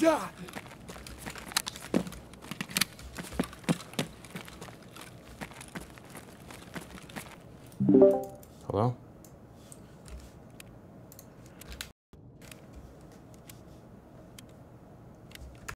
God! Hello?